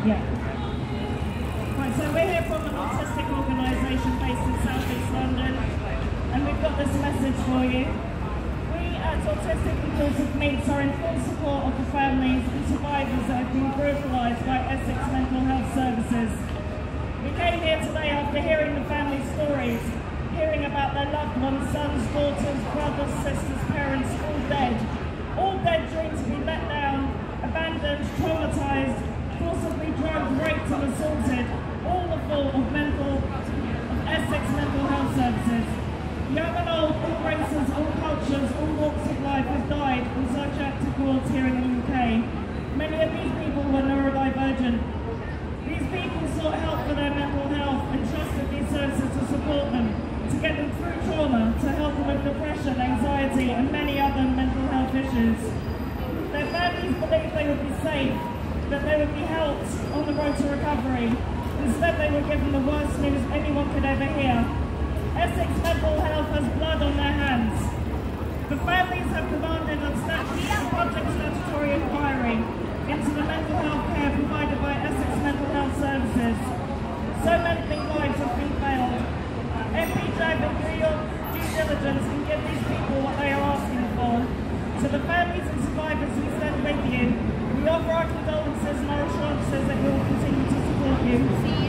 Yeah. Right, so we're here from an autistic organisation based in South East London, and we've got this message for you. We at Autistic Inclusive Meets are in full support of the families and survivors that have been brutalised by Essex Mental Health Services. We came here today after hearing the family stories, hearing about their loved ones, sons, daughters, brothers, sisters, parents, all dead. All dead dreams to be let down, abandoned, drugged, raped and assaulted, all the fault of mental, of Essex Mental Health Services. Young and old, all races, all cultures, all walks of life have died in psychiatric wards here in the UK. Many of these people were neurodivergent. These people sought help for their mental health and trusted these services to support them, to get them through trauma, to help them with depression, anxiety and many other mental health issues. Their families believed they would be safe, that they would be helped on the road to recovery. Instead, they were given the worst news anyone could ever hear. Essex Mental Health has blood on their hands. The families have demanded a statutory inquiry into the mental health care provided by Essex Mental Health Services. So many lives have been failed. FPJ will do your due diligence and give these people what they are asking for. To the families and survivors who stand with you, we offer our condolences and our assurances that we will continue to support you.